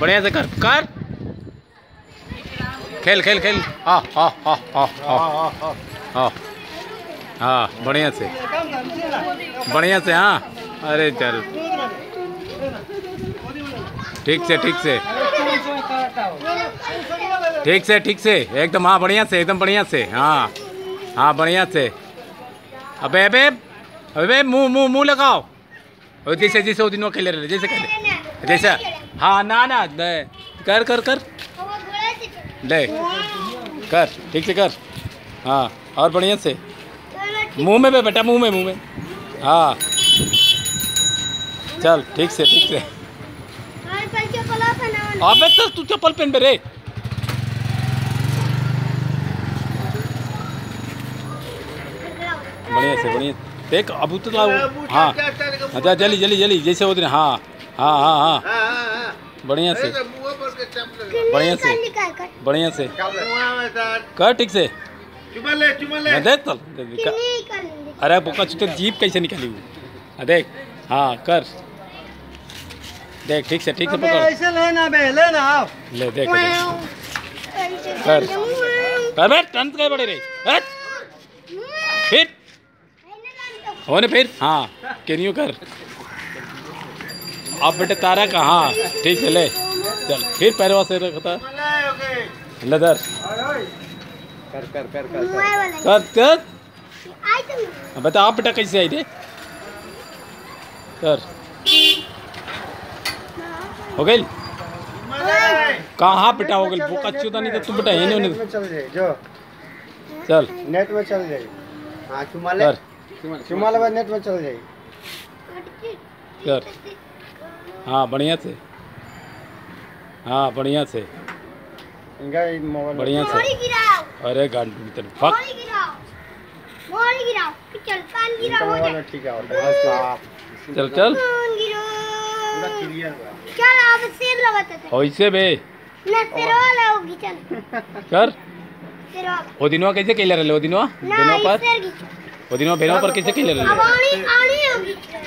बढ़िया से कर कर। खेल खेल खेल। हाँ हाँ हाँ हाँ हाँ बढ़िया से। बढ़िया से हाँ। अरे चल। ठीक से ठीक से। ठीक से ठीक से। एकदम हाँ बढ़िया से, एकदम बढ़िया से हाँ। हाँ बढ़िया से। अबे अबे अबे, मुँह मुँह मुँह लगाओ। और जैसे जैसे वो दिनों खेले रहे जैसे खेले। जैसे। हाँ ना ना कर कर कर। ले कर, ठीक से कर। हाँ और बढ़िया से। मुँह में बे बेटा, मुँह में मुँह में। हाँ। चल, ठीक से ठीक से। अबे तो तू चप्पल पहन बे बढ़िया से, बढ़िया देख अब तो हाँ। अच्छा जल्दी जल्दी जल्दी जैसे वो दिन हाँ हाँ हाँ। हाँ बढ़िया से। बढ़िया से। बढ़िया से। कर ठीक से। देख चल अरे बुका चुते जीप कैसे निकली हुई हाँ, देख। हाँ कर। देख ठीक से ठीक से पकड़। ऐसे लेना बे लेना ले देख। कर। कर बे टन के बड़े रे। हट फिर होने फिर? हाँ। कैनियो कर। अब बेटे तारा का हाँ ठीक है ले। चल फिर पैरवा से रखता। लेदर। कर कर कर कर कर। कर बता आप बेटा कैसे आई रे कर। हो गई? कहाँ बेटा हो गई? बोका चुदा नहीं तो तू बेटा ये नहीं नेट चल चल। नेट में चल जाए। हाँ चुमा ले। कर चुमा नेट में चल जाए कर। हाँ बढ़िया से हाँ बढ़िया मोबाइल बढ़िया से अरे गांड तेरे फक। इनका मोबाइल में ठीक है और बस आप चल चल। चल अब शेर लगाते थे। ऐसे बे ना चल। कर। शेर वाला वो दिनवा कैसे खेले रहे वो दिनवा दिनवा पर? शेर की वो